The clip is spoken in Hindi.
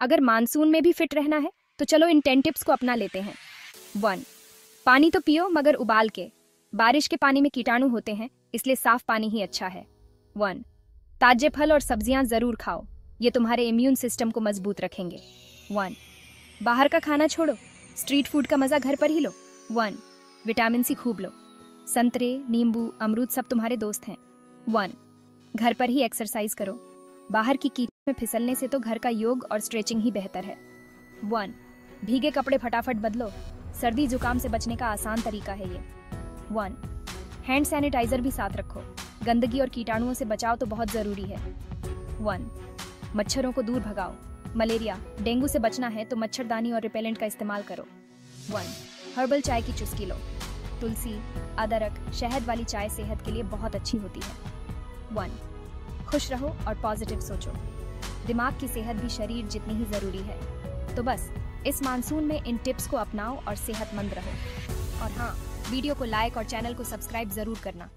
अगर मानसून में भी फिट रहना है तो चलो इन टेन टिप्स को अपना लेते हैं। वन, पानी तो पियो, मगर उबाल के। बारिश के पानी में कीटाणु होते हैं, इसलिए साफ़ पानी ही अच्छा है। वन, ताजे फल और सब्ज़ियाँ ज़रूर खाओ। ये तुम्हारे इम्यून सिस्टम को मज़बूत रखेंगे। वन, बाहर का खाना छोड़ो। स्ट्रीट फ़ूड का मज़ा घर पर ही लो। वन विटामिन सी खूब लो। संतरे, नींबू, अमरूद सब तुम्हारे दोस्त हैं। वन, घर पर ही एक्सरसाइज करो। बाहर की में फिसलने से तो घर का योग और स्ट्रेचिंग ही बेहतर है। वन भीगे कपड़े फटाफट बदलो। सर्दी जुकाम से बचने का आसान तरीका है ये। वन हैंड सैनिटाइजर भी साथ रखो। गंदगी और कीटाणुओं से बचाव तो बहुत ज़रूरी है। वन मच्छरों को दूर भगाओ। मलेरिया, डेंगू से बचना है तो मच्छरदानी और रिपेलेंट का इस्तेमाल करो। वन हर्बल चाय की चुस्की लो। तुलसी, अदरक, शहद वाली चाय सेहत के लिए बहुत अच्छी होती है। वन खुश रहो और पॉजिटिव सोचो। दिमाग की सेहत भी शरीर जितनी ही ज़रूरी है। तो बस, इस मानसून में इन टिप्स को अपनाओ और सेहतमंद रहो। और हाँ वीडियो को लाइक और चैनल को सब्सक्राइब ज़रूर करना।